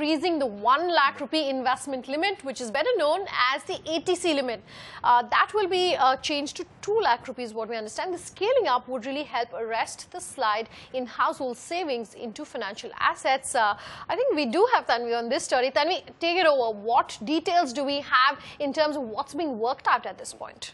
increasing the 1 lakh rupee investment limit, which is better known as the 80C limit. Uh, that will be uh, changed to 2 lakh rupees, what we understand. The scaling up would really help arrest the slide in household savings into financial assets. Uh, I think we do have Tanvi on this story. Tanvi, take it over. What details do we have in terms of what's being worked out at this point?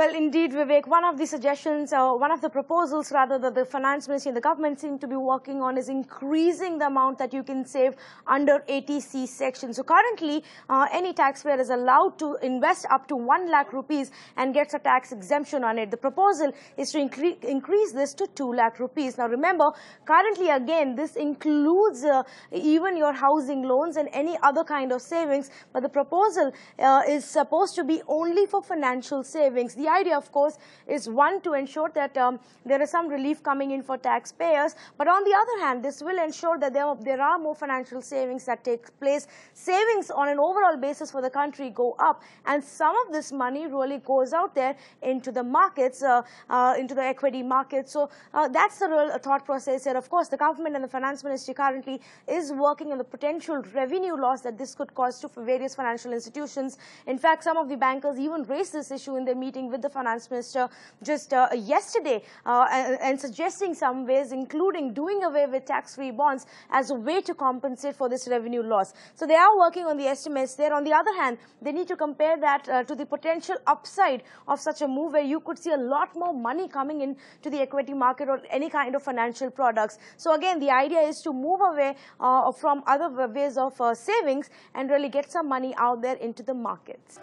Well, indeed, Vivek, one of the suggestions, uh, one of the proposals rather that the finance ministry and the government seem to be working on is increasing the amount that you can save under 80C section. So currently, uh, any taxpayer is allowed to invest up to 1 lakh rupees and gets a tax exemption on it. The proposal is to incre increase this to 2 lakh rupees. Now remember, currently again, this includes uh, even your housing loans and any other kind of savings, but the proposal uh, is supposed to be only for financial savings. The idea, of course, is one to ensure that um, there is some relief coming in for taxpayers. But on the other hand, this will ensure that there, there are more financial savings that take place. Savings on an overall basis for the country go up. And some of this money really goes out there into the markets, uh, uh, into the equity markets. So uh, that's the real thought process here. Of course, the government and the finance ministry currently is working on the potential revenue loss that this could cause to various financial institutions. In fact, some of the bankers even raised this issue in their meeting with the finance minister just uh, yesterday uh, and, and, suggesting some ways, including doing away with tax-free bonds as a way to compensate for this revenue loss. So they are working on the estimates there. On the other hand, they need to compare that uh, to the potential upside of such a move where you could see a lot more money coming in to the equity market or any kind of financial products. So again, the idea is to move away uh, from other ways of uh, savings and really get some money out there into the markets.